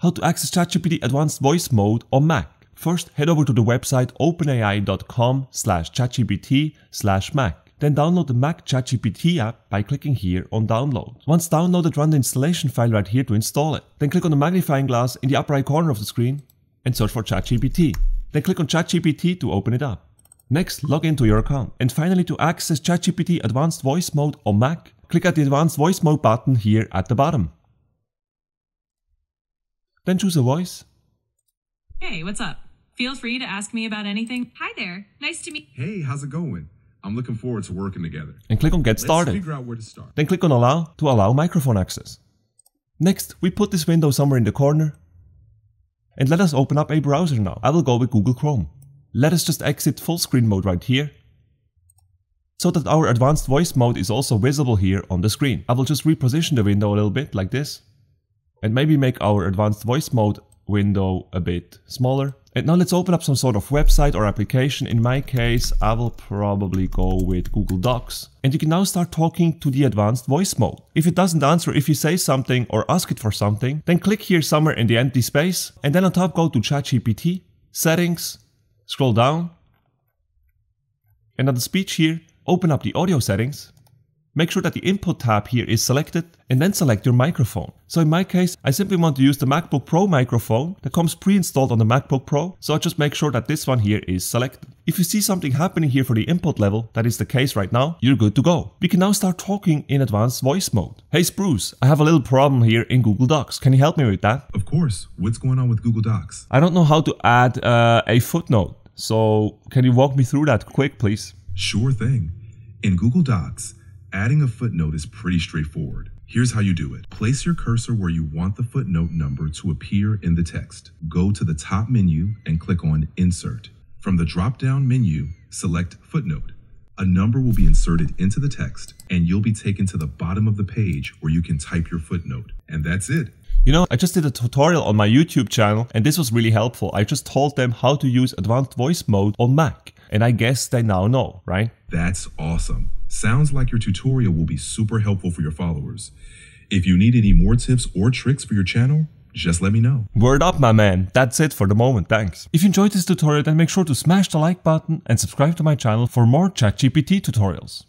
How to access ChatGPT Advanced Voice Mode on Mac. First, head over to the website openai.com slash chatgpt slash Mac. Then download the Mac ChatGPT app by clicking here on download. Once downloaded, run the installation file right here to install it. Then click on the magnifying glass in the upper right corner of the screen and search for ChatGPT. Then click on ChatGPT to open it up. Next, log into your account. And finally, to access ChatGPT Advanced Voice Mode on Mac, click at the Advanced Voice Mode button here at the bottom. Then choose a voice. Hey, what's up? Feel free to ask me about anything. Hi there. Nice to meet Hey, how's it going? I'm looking forward to working together. and click on Get Let's Started. figure out where to start. Then click on Allow to allow microphone access. Next, we put this window somewhere in the corner. And let us open up a browser now. I will go with Google Chrome. Let us just exit full screen mode right here. So that our advanced voice mode is also visible here on the screen. I will just reposition the window a little bit like this. And maybe make our advanced voice mode window a bit smaller. And now let's open up some sort of website or application. In my case, I will probably go with Google Docs. And you can now start talking to the advanced voice mode. If it doesn't answer, if you say something or ask it for something, then click here somewhere in the empty space. And then on top go to ChatGPT, settings, scroll down. And on the speech here, open up the audio settings. Make sure that the input tab here is selected and then select your microphone. So in my case, I simply want to use the MacBook Pro microphone that comes pre-installed on the MacBook Pro. So I just make sure that this one here is selected. If you see something happening here for the input level, that is the case right now, you're good to go. We can now start talking in advanced voice mode. Hey Spruce, I have a little problem here in Google Docs. Can you help me with that? Of course. What's going on with Google Docs? I don't know how to add uh, a footnote. So can you walk me through that quick, please? Sure thing. In Google Docs, adding a footnote is pretty straightforward. Here's how you do it. Place your cursor where you want the footnote number to appear in the text. Go to the top menu and click on Insert. From the drop-down menu, select Footnote. A number will be inserted into the text, and you'll be taken to the bottom of the page where you can type your footnote. And that's it. You know, I just did a tutorial on my YouTube channel and this was really helpful. I just told them how to use advanced voice mode on Mac. And I guess they now know, right? That's awesome. Sounds like your tutorial will be super helpful for your followers. If you need any more tips or tricks for your channel, just let me know. Word up, my man. That's it for the moment, thanks. If you enjoyed this tutorial, then make sure to smash the like button and subscribe to my channel for more ChatGPT tutorials.